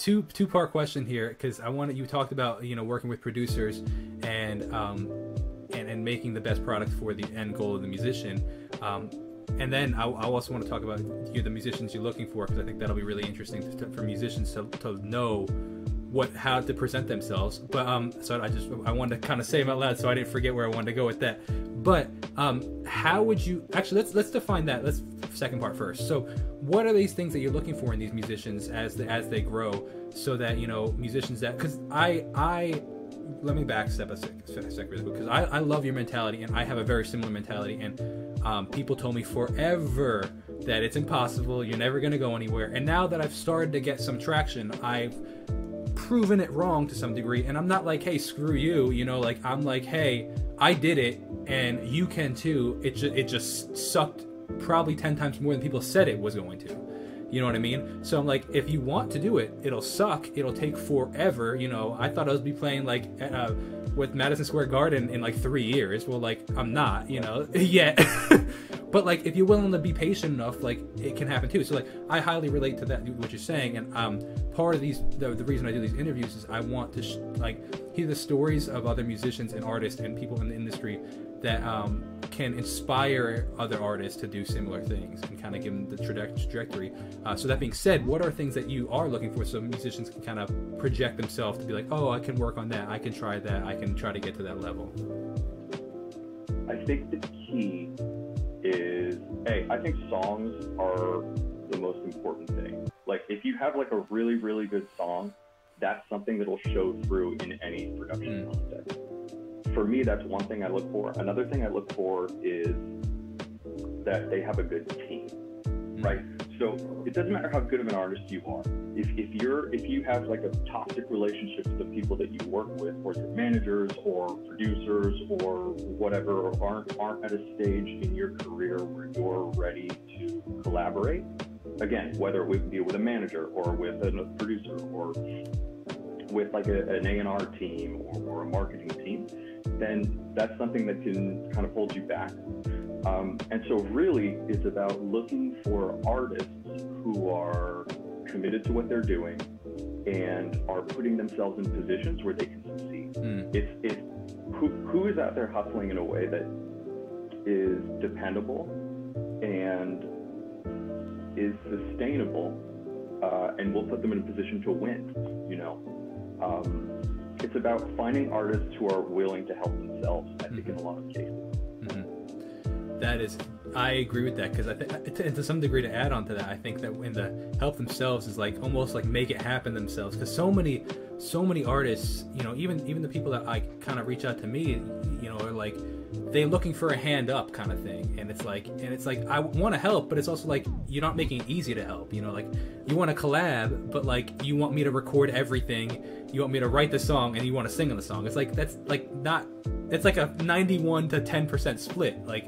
two two part question here because I wanted you talked about you know working with producers and um, and, and making the best product for the end goal of the musician. Um, and then I, I, also want to talk about you, the musicians you're looking for because I think that'll be really interesting to, for musicians to, to know what how to present themselves. But um, so I just I wanted to kind of say them out loud so I didn't forget where I wanted to go with that. But um, how would you actually let's let's define that. Let's second part first. So what are these things that you're looking for in these musicians as the, as they grow, so that you know musicians that because I I let me back step a sec, sec because I, I love your mentality and I have a very similar mentality and um, people told me forever that it's impossible you're never going to go anywhere and now that I've started to get some traction I've proven it wrong to some degree and I'm not like hey screw you you know like I'm like hey I did it and you can too it, ju- it just sucked probably 10 times more than people said it was going to you know what I mean? So I'm like, if you want to do it, it'll suck. It'll take forever. You know, I thought I was be playing like uh, with Madison Square Garden in like three years. Well, like I'm not. You know, yet. but like, if you're willing to be patient enough, like it can happen too. So like, I highly relate to that what you're saying. And um, part of these, the, the reason I do these interviews is I want to like hear the stories of other musicians and artists and people in the industry that um, can inspire other artists to do similar things and kind of give them the tra- trajectory. Uh, so that being said, what are things that you are looking for so musicians can kind of project themselves to be like, oh, I can work on that, I can try that, I can try to get to that level. I think the key is, hey, I think songs are the most important thing. Like if you have like a really really good song, that's something that'll show through in any production mm. context for me, that's one thing I look for. Another thing I look for is that they have a good team, mm-hmm. right? So it doesn't matter how good of an artist you are. If, if you're if you have like a toxic relationship with the people that you work with, or your managers, or producers, or whatever, or aren't aren't at a stage in your career where you're ready to collaborate, again, whether it be with a manager or with a producer or with like a, an A&R team or, or, a marketing team, then that's something that can kind of hold you back. Um, and so really it's about looking for artists who are committed to what they're doing and are putting themselves in positions where they can succeed. Mm. It's, it's who, who is out there hustling in a way that is dependable and is sustainable uh, and will put them in a position to win, you know. Um, it's about finding artists who are willing to help themselves. I think mm-hmm. in a lot of cases. Mm-hmm. That is, I agree with that because I think, to, to some degree, to add on to that, I think that when the help themselves is like almost like make it happen themselves. Because so many, so many artists, you know, even even the people that I kind of reach out to me, you know, are like they're looking for a hand up kind of thing and it's like and it's like i want to help but it's also like you're not making it easy to help you know like you want to collab but like you want me to record everything you want me to write the song and you want to sing on the song it's like that's like not it's like a 91 to 10 percent split like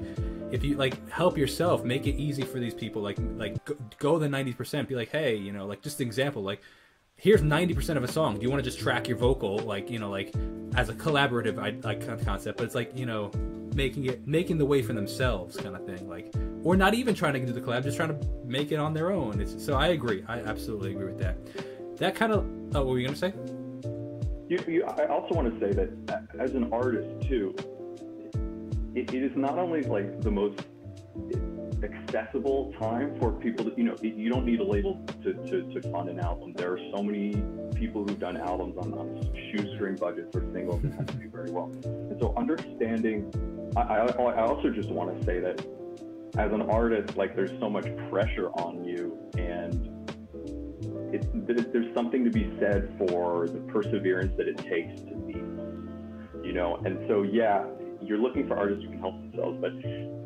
if you like help yourself make it easy for these people like like go, the 90 percent be like hey you know like just an example like here's 90% of a song. Do you want to just track your vocal, like, you know, like as a collaborative like concept, but it's like, you know, making it, making the way for themselves kind of thing. Like, or not even trying to do the collab, just trying to make it on their own. It's, so I agree. I absolutely agree with that. That kind of, oh, what were you to say? You, you, I also want to say that as an artist too, it, it is not only like the most accessible time for people to, you know, you don't need a label to, to, to fund an album. There are so many people who've done albums on, on shoestring budgets or singles to do very well. And so understanding, I, I, I also just want to say that as an artist, like there's so much pressure on you and it, there's something to be said for the perseverance that it takes to be, you know, and so, yeah, you're looking for artists who can help themselves, but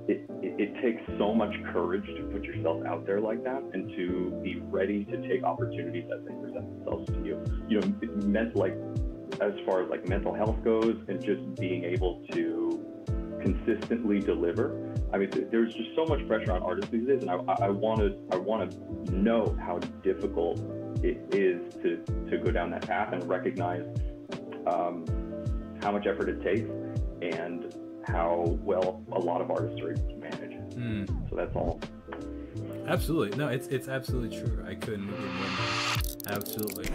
it, it, it, takes so much courage to put yourself out there like that and to be ready to take opportunities as they present themselves to you. You know, meant like as far as like mental health goes and just being able to consistently deliver. I mean, there's just so much pressure on artists these days, and I, want to I want to know how difficult it is to to go down that path and recognize um, how much effort it takes and how well a lot of artists are able to manage. Mm. So that's all. Absolutely. No, it's it's absolutely true. I couldn't agree more. Absolutely.